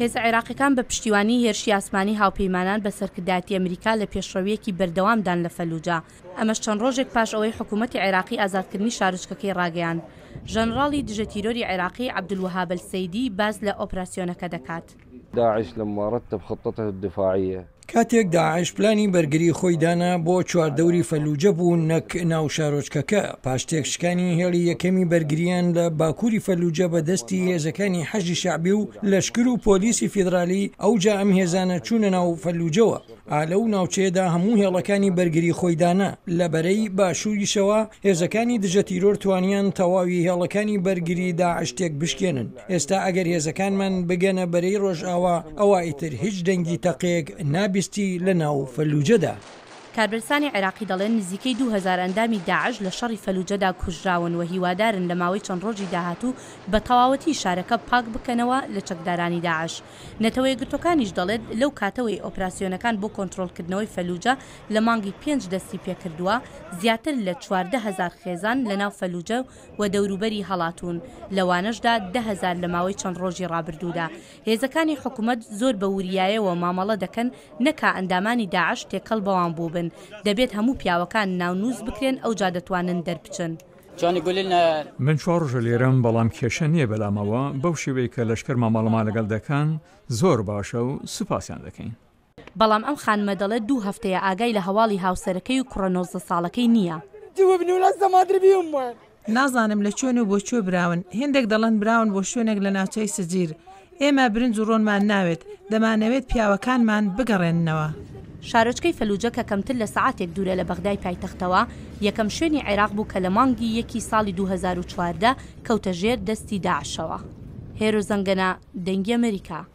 هێزە عێراقیەکان بە پشتیوانی هێرشی ئاسمانی هاوپەیمانان بە سەرکردایەتی ئەمریکا لە پێشڕەویەکی بەردەوامدان لە فەلوجە، ئەمەش چەند ڕۆژێک پاش ئەوەی حکومەتی عێراقی ئازادکردنی شارۆچکەکەی ڕاگەیاند. ژەنراڵی دژە تیرۆری عێراقی عەبدولوەهاب ئەلسەیدی باس لە ئۆپراسیۆنەکە دەکات. داعش لما رتب خطته الدفاعية کاتێک داعش پلانی بەرگری خۆی دانا بۆ چواردەوری فەلوجە بوو نەک ناو شارۆچکەکە، پاش تێکشکانی هێڵی یەکەمی بەرگرییان لە باکووری فەلوجە بە دەستی هێزەکانی حەشدی شەعبی و لەشکر و پۆلیسی فیدرالی، ئەوجا ئەم هێزانە چوونە ناو فەلوجەوە. ئا لەو ناوچەیەدا هەموو هێڵەکانی بەرگری خۆی دانا. لە بەرەی باشووریشەوە هێزەکانی دژەتیرۆر توانیان تەواوی هێڵەکانی بەرگری داعش تێکبشکێنن. ئێستا ئەگەر هێزەکانمان بگەنە بەرەی ڕۆژئاوا، ئەوا ئیتر هیچ دەنگی تەقەیەک نابیستی لە ناو فەلوجەدا. کاربەرزانی عێراقی دەڵێن نزیکەی دوو هەزار ئەندامی داعش لە شەڕی فەلوجەدا کوژراون و هیوادارن لە ماوەی چەند ڕۆژی داهاتوو بە تەواوەتی شارەکە پاک بکەنەوە لە چەکدارانی داعش. نەتەوەیەکگرتووەکانیش دەڵێت لەو کاتەوەی ئۆپراسیۆنەکان بۆ کۆنترۆڵکردنەوەی فەلوجە لە مانگی پێنج دەستی پێکردووە، زیاتر لە چواردە هەزار خێزان لە ناو فەلوجە و و دەوروبەری هەڵاتوون، لەوانەشدا دە هەزار لە ماوەی چەند ڕۆژی ڕابردوودا. هێزەکانی حکومەت زۆر بە وریایەوە مامەڵە دەکەن، نەکا ئەندامانی داعش تێکەڵ بەوان بووبن. دەبێت هەموو پیاوەکان ناونووس بکرێن ئەوجا دەتوانن دەربچن. من چوار ڕۆژە لێرەم، بەڵام کێشە نییە بەلامەوە، بەو شێوەیە کە لەشکەر مامەڵەمان لەگەڵ دەکەن زۆر باشە و سوپاسیان دەکەین. بەڵام ئەم خانمە دەڵێت دوو هەفتەیە ئاگای لە هەواڵی هاوسەرەکەی و کوڕە نۆزدە ساڵەکەی نییە. نازانم لە کوێن و بۆ کوێ براون، هێندێک دەڵێن براون بۆ شوێنێک لە ناوچەی سجیر. ئێمە برنج و ڕۆنمان ناوێت، دەمانەوێت پیاوەکانمان بگەڕێننەوە. شارۆچکەی فەلوجە کە کەمتر لە سەعاتێک دوورە لە بەغدای پایتەختەوە، یەکەم شوێنی عێراق بوو کە لە مانگی یەکی ساڵی دوو هەزار و چواردە کەوتە ژێر دەستی داعشەوە. هێرۆ زەنگەنە، دەنگی ئەمەریکا.